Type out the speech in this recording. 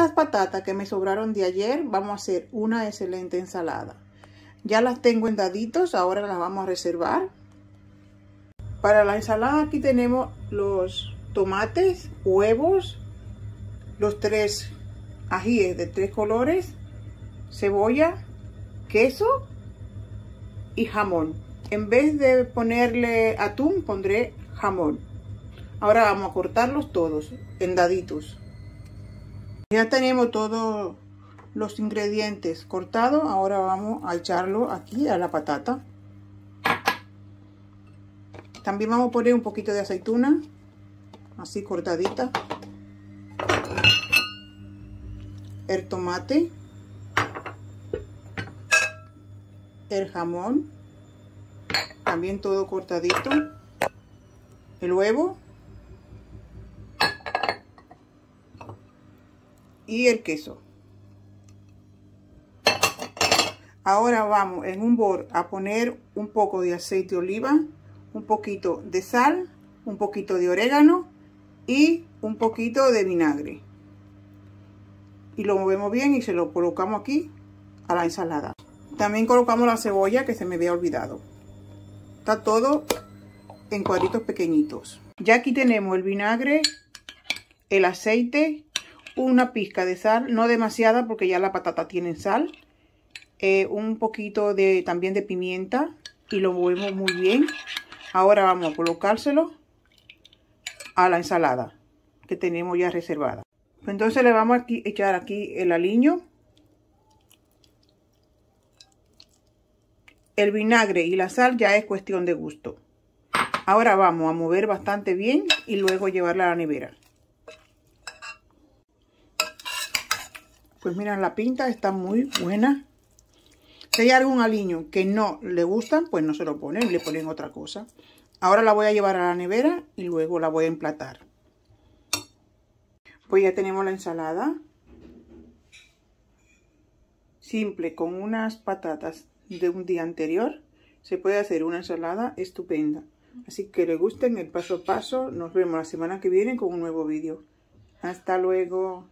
estas patatas que me sobraron de ayer, vamos a hacer una excelente ensalada. Ya las tengo en daditos, ahora las vamos a reservar. Para la ensalada aquí tenemos los tomates, huevos, los tres ajíes de tres colores, cebolla, queso y jamón. En vez de ponerle atún, pondré jamón. Ahora vamos a cortarlos todos en daditos. Ya tenemos todos los ingredientes cortados. Ahora vamos a echarlo aquí a la patata. También vamos a poner un poquito de aceituna, así cortadita. El tomate. El jamón. También todo cortadito. El huevo. Y el queso. Ahora vamos en un bol a poner un poco de aceite de oliva, un poquito de sal, un poquito de orégano y un poquito de vinagre. Y lo movemos bien y se lo colocamos aquí a la ensalada. También colocamos la cebolla que se me había olvidado. Está todo en cuadritos pequeñitos. Ya aquí tenemos el vinagre, el aceite, una pizca de sal, no demasiada porque ya la patata tiene sal eh, un poquito de también de pimienta y lo movemos muy bien. Ahora vamos a colocárselo a la ensalada que tenemos ya reservada. Entonces le vamos a echar aquí el aliño, el vinagre y la sal ya es cuestión de gusto. Ahora vamos a mover bastante bien y luego llevarla a la nevera. Pues miren, la pinta está muy buena. Si hay algún aliño que no le gustan, pues no se lo ponen, le ponen otra cosa. Ahora la voy a llevar a la nevera y luego la voy a emplatar. Pues ya tenemos la ensalada. Simple, con unas patatas de un día anterior, se puede hacer una ensalada estupenda. Así que le gusten el paso a paso. Nos vemos la semana que viene con un nuevo vídeo. Hasta luego.